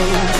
Been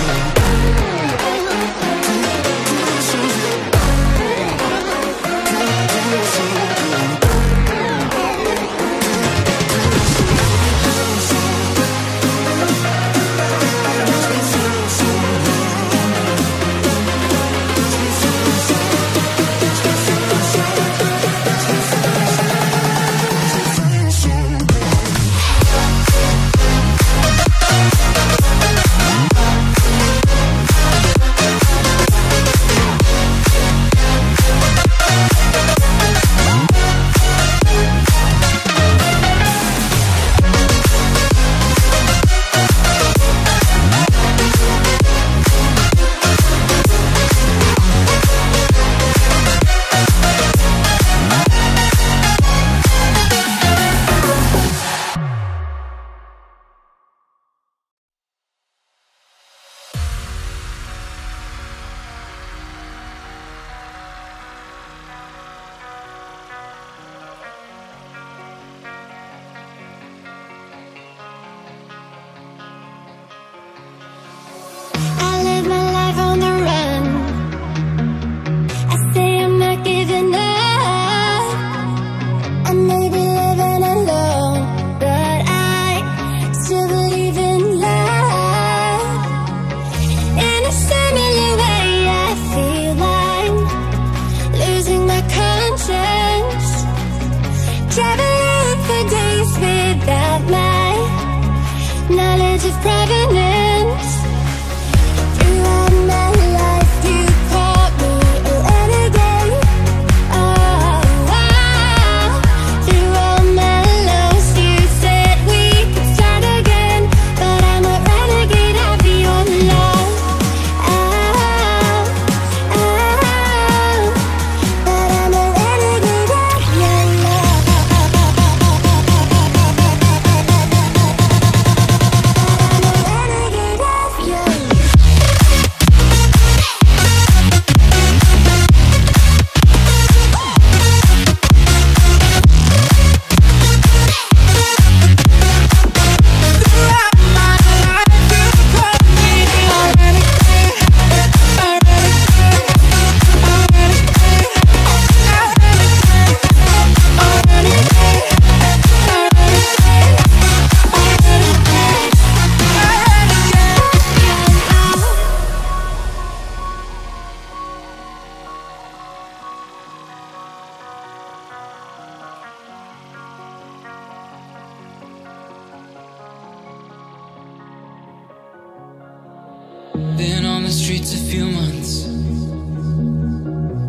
the streets a few months.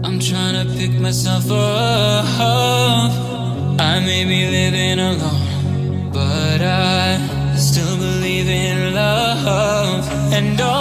I'm trying to pick myself up. I may be living alone, but I still believe in love. And although